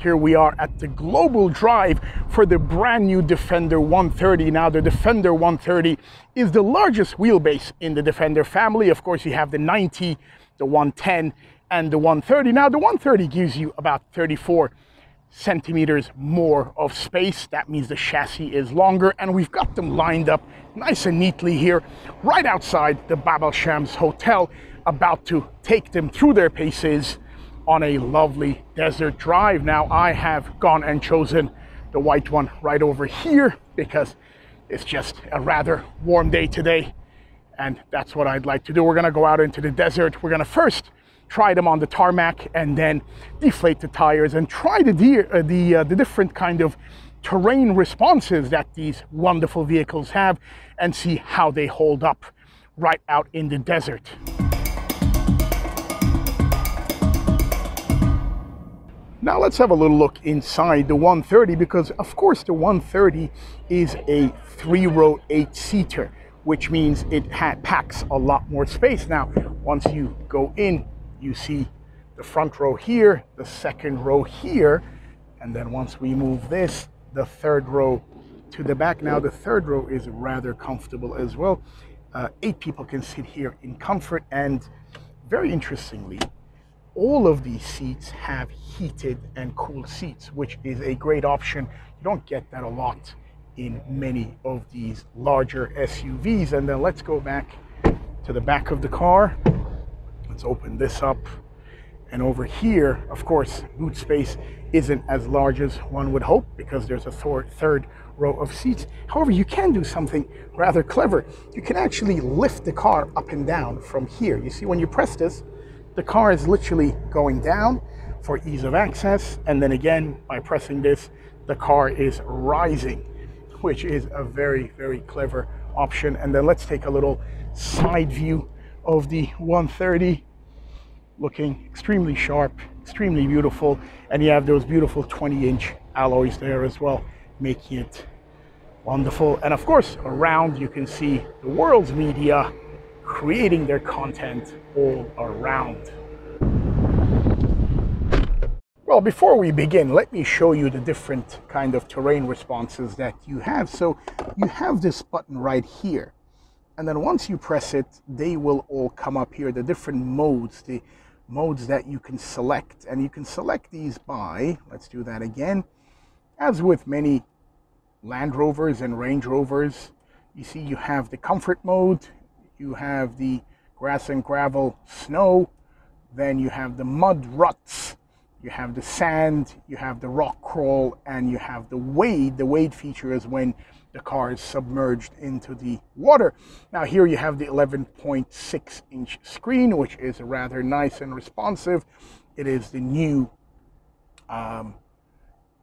Here we are at the global drive for the brand new Defender 130. Now, the Defender 130 is the largest wheelbase in the Defender family. Of course, you have the 90, the 110, and the 130. Now, the 130 gives you about 34 centimeters more of space. That means the chassis is longer, and we've got them lined up nice and neatly here, right outside the Bab Al Shams Hotel, about to take them through their paces on a lovely desert drive. Now, I have gone and chosen the white one right over here because it's just a rather warm day today, and that's what I'd like to do. We're gonna go out into the desert. We're gonna first try them on the tarmac and then deflate the tires and try the, uh, the, uh, the different kind of terrain responses that these wonderful vehicles have and see how they hold up right out in the desert. Now let's have a little look inside the 130 because of course the 130 is a three-row eight-seater which means it packs a lot more space. Now once you go in you see the front row here, the second row here, and then once we move this, the third row to the back. Now the third row is rather comfortable as well. Uh, eight people can sit here in comfort and very interestingly, all of these seats have heated and cooled seats, which is a great option. You don't get that a lot in many of these larger SUVs. And then let's go back to the back of the car. Let's open this up. And over here, of course, boot space isn't as large as one would hope because there's a third row of seats. However, you can do something rather clever. You can actually lift the car up and down from here. You see, when you press this, the car is literally going down for ease of access. And then again, by pressing this, the car is rising, which is a very, very clever option. And then let's take a little side view of the 130 looking extremely sharp, extremely beautiful. And you have those beautiful 20 inch alloys there as well, making it wonderful. And of course, around you can see the world's media creating their content all around. Well, before we begin, let me show you the different kind of terrain responses that you have. So you have this button right here. And then once you press it, they will all come up here, the different modes, the modes that you can select. And you can select these by, let's do that again, as with many Land Rovers and Range Rovers, you see you have the comfort mode, you have the grass and gravel snow, then you have the mud ruts, you have the sand, you have the rock crawl, and you have the wade. The wade feature is when the car is submerged into the water. Now here you have the 11.6 inch screen, which is rather nice and responsive. It is the new um,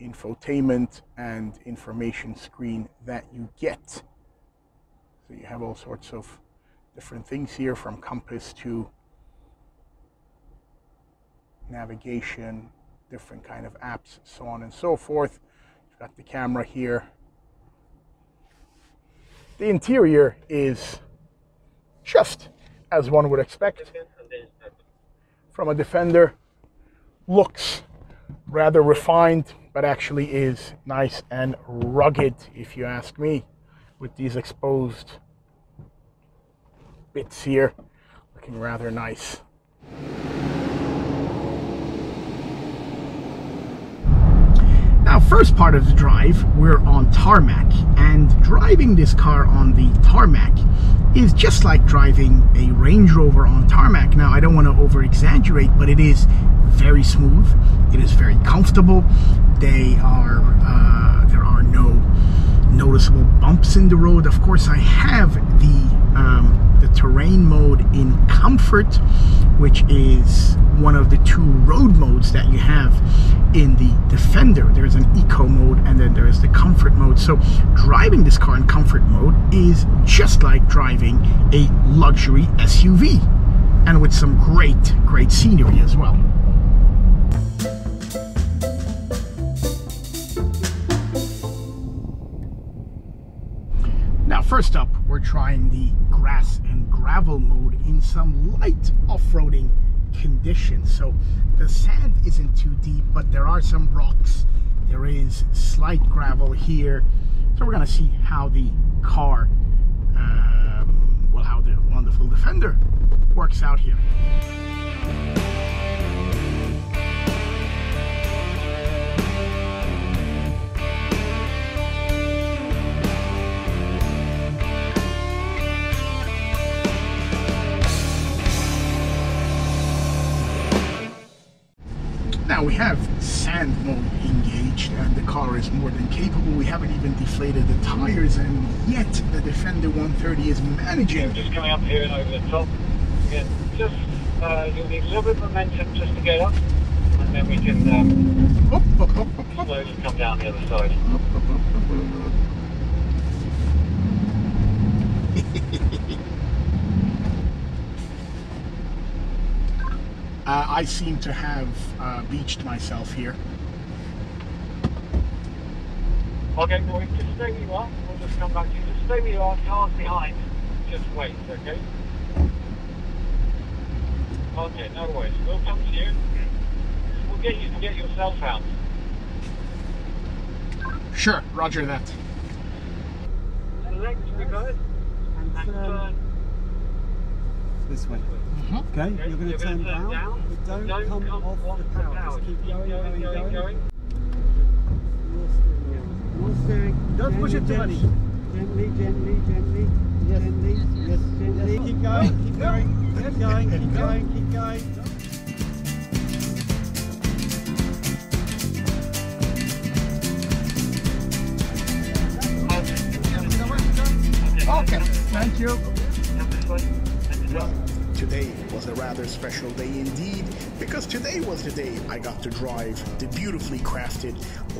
infotainment and information screen that you get. So you have all sorts of different things here from compass to navigation, different kind of apps, so on and so forth. You've got the camera here. The interior is just as one would expect from a Defender. Looks rather refined, but actually is nice and rugged, if you ask me, with these exposed bits here, looking rather nice. Now, first part of the drive, we're on tarmac, and driving this car on the tarmac is just like driving a Range Rover on tarmac. Now, I don't want to over exaggerate, but it is very smooth. It is very comfortable. They are uh, there are no noticeable bumps in the road. Of course, I have the um, the terrain mode in comfort, which is one of the two road modes that you have in the Defender. There's an eco mode and then there's the comfort mode. So driving this car in comfort mode is just like driving a luxury SUV and with some great, great scenery as well. Now, first up, we're trying the grass gravel mode in some light off-roading condition. So the sand isn't too deep, but there are some rocks. There is slight gravel here. So we're gonna see how the car, um, well, how the wonderful Defender works out here. Sand mode engaged and the car is more than capable. We haven't even deflated the tires and yet the Defender 130 is managing. Just coming up here and over the top. Again, just uh, you'll need a little bit of momentum just to get up, and then we can um, up, up, up, slowly come down the other side. up, up, up, up, up. Uh, I seem to have uh, beached myself here. Okay, well, just stay where you are. We'll just come back to you. Just stay where you are. Cars behind. Just wait, okay? Okay, no worries. We'll come to you. We'll get you to get yourself out. Sure, roger that. Select reverse and turn. This way. Mhm. Okay, Okay, you're going to turn down, but don't, come, off, the power. Just keep going, going, going. More steering. Don't push it too much. Gently, gently, gently. Yes. Gently, yes, gently. Keep going, keep going, keep going, keep going, keep going. Okay, thank you. Well, Today was a rather special day indeed because today was the day I got to drive the beautifully crafted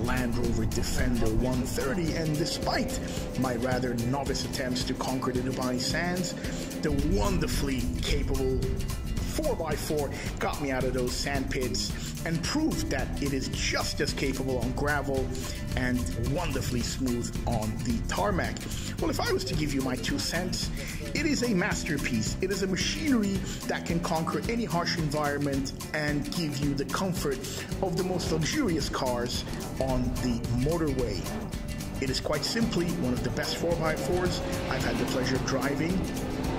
Land Rover Defender 130 and despite my rather novice attempts to conquer the Dubai sands, the wonderfully capable 4x4 got me out of those sand pits and proved that it is just as capable on gravel and wonderfully smooth on the tarmac. Well, if I was to give you my two cents, it is a masterpiece. It is a machinery that can conquer any harsh environment and give you the comfort of the most luxurious cars on the motorway. It is quite simply one of the best 4x4s I've had the pleasure of driving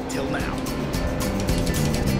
till now.